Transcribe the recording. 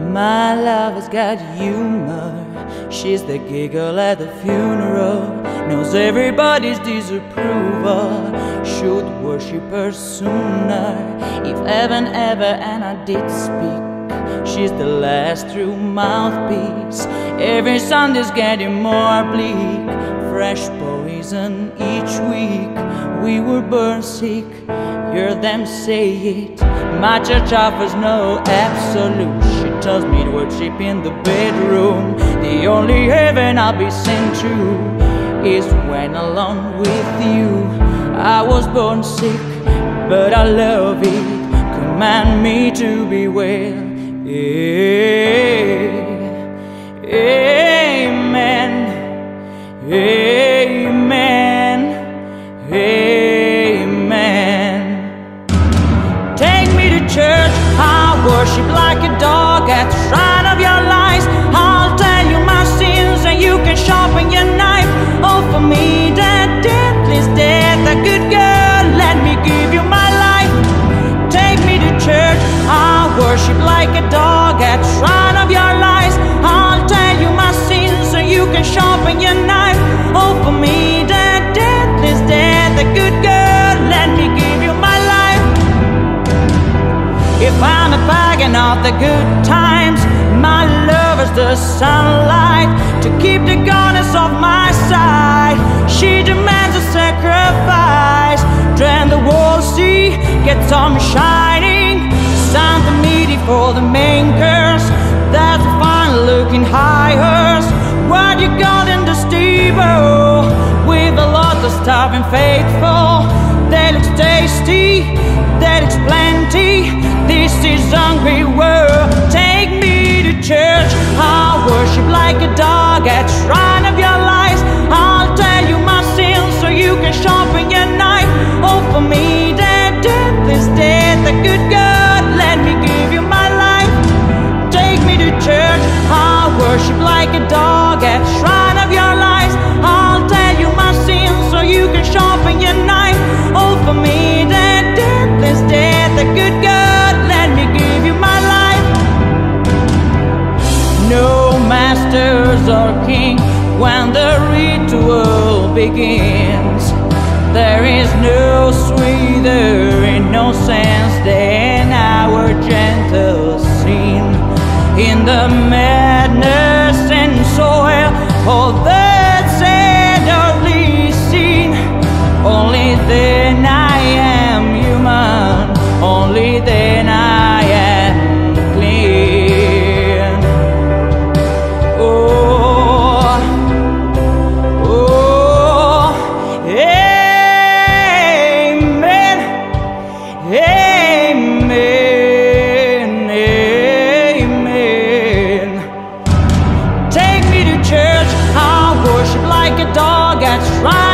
My love has got humor. She's the giggle at the funeral. Knows everybody's disapproval. Should worship her sooner. If heaven ever and I did speak. She's the last true mouthpiece. Every Sunday's getting more bleak. Fresh poison each week. Born sick. Hear them say it. My church offers no absolute. She tells me to worship in the bedroom. The only heaven I'll be sent to is when alone with you. I was born sick, but I love it. Command me to be well. Amen. Amen. Church. I'll worship like a dog at the shrine of your lies. I'll tell you my sins and you can sharpen your knife. Oh, for me, that deathless death, a good girl, let me give you my life. Take me to church. I'll worship like a dog at the shrine of your lies. I'll tell you my sins so you can sharpen your knife. Oh, for me, that deathless death, a good girl, I'm a bargain of the good times, my love is the sunlight to keep the goddess off my side. She demands a sacrifice. Then the world see gets on shining. Something meaty for the main curse. That's the fine looking high hearse. What you got in the steeple? With a lot of stuff and faithful. That looks tasty, that looks plenty. This hungry world. Take me to church. I'll worship like a dog at shrine masters or king when the ritual begins. There is no sweeter innocence than our gentle sin. In the madness and soil of the to church. I worship like a dog at shrine.